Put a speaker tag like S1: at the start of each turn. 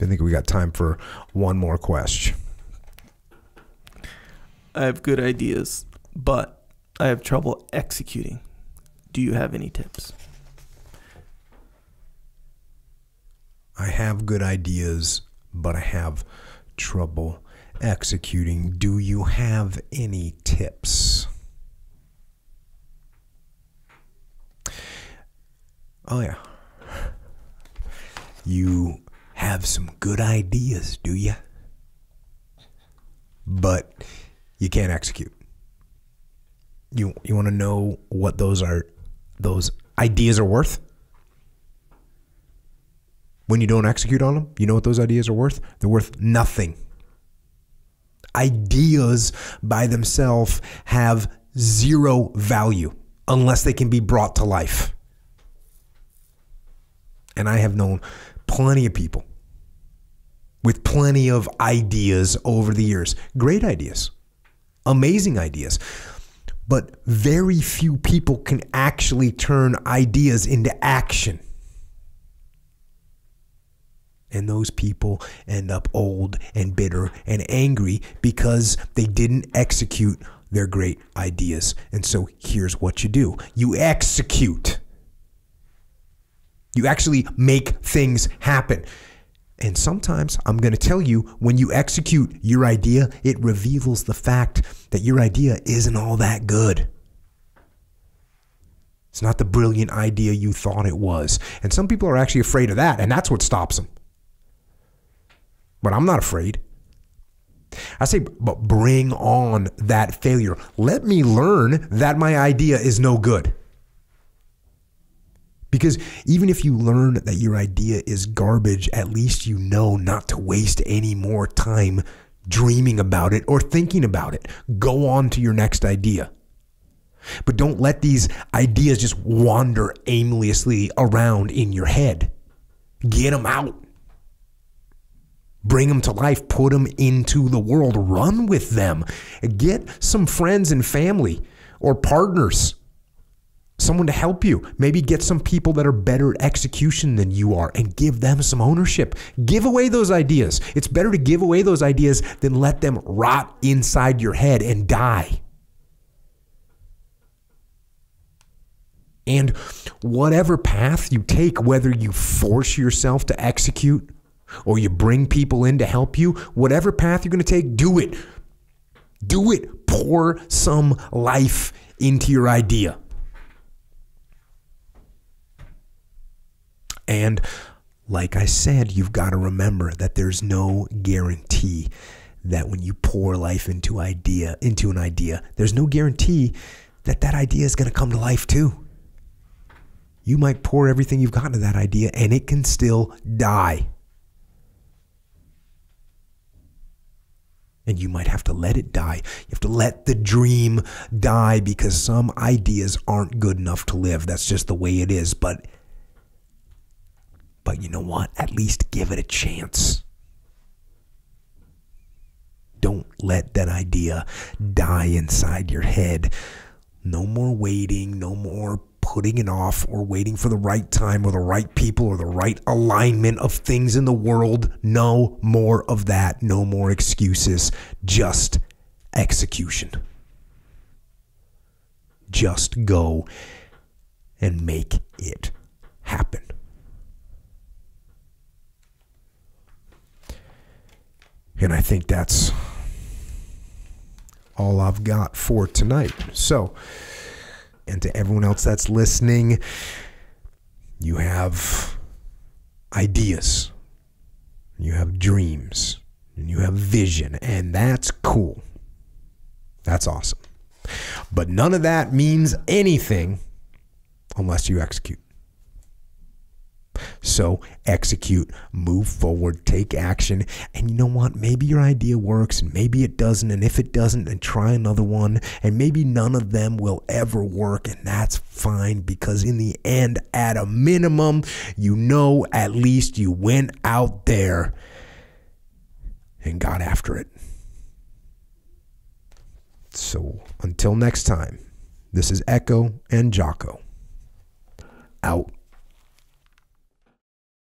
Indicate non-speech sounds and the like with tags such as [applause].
S1: I think we got time for one more question.
S2: I have good ideas, but I have trouble executing. Do you have any tips?
S1: I have good ideas, but I have trouble executing. Do you have any tips? Oh, yeah. [laughs] You have some good ideas, do you? But you can't execute. You you want to know what those are those ideas are worth? When you don't execute on them, you know what those ideas are worth? They're worth nothing. Ideas by themselves have zero value unless they can be brought to life. And I have known plenty of people with plenty of ideas over the years. Great ideas, amazing ideas. But very few people can actually turn ideas into action. And those people end up old and bitter and angry because they didn't execute their great ideas. And so here's what you do you execute. You actually make things happen. And sometimes I'm going to tell you when you execute your idea, it reveals the fact that your idea isn't all that good. It's not the brilliant idea you thought it was. And some people are actually afraid of that, and that's what stops them. But I'm not afraid. I say, but bring on that failure. Let me learn that my idea is no good. Because even if you learn that your idea is garbage, at least you know not to waste any more time dreaming about it or thinking about it. Go on to your next idea. But don't let these ideas just wander aimlessly around in your head. Get them out. Bring them to life, put them into the world, run with them. Get some friends and family or partners someone to help you. Maybe get some people that are better at execution than you are and give them some ownership. Give away those ideas. It's better to give away those ideas than let them rot inside your head and die. And whatever path you take, whether you force yourself to execute or you bring people in to help you, whatever path you're going to take, do it. Do it. Pour some life into your idea. And like I said, you've got to remember that there's no guarantee that when you pour life into idea into an idea, there's no guarantee that that idea is going to come to life too. You might pour everything you've got into that idea and it can still die. And you might have to let it die. You have to let the dream die because some ideas aren't good enough to live. That's just the way it is. But but you know what? At least give it a chance. Don't let that idea die inside your head. No more waiting, no more putting it off or waiting for the right time or the right people or the right alignment of things in the world. No more of that. No more excuses. Just execution. Just go and make it happen. And I think that's all I've got for tonight. So, and to everyone else that's listening, you have ideas, you have dreams, and you have vision, and that's cool. That's awesome. But none of that means anything unless you execute. So execute, move forward, take action. And you know what? Maybe your idea works and maybe it doesn't. And if it doesn't, then try another one. And maybe none of them will ever work. And that's fine because in the end, at a minimum, you know at least you went out there and got after it. So until next time, this is Echo and Jocko out.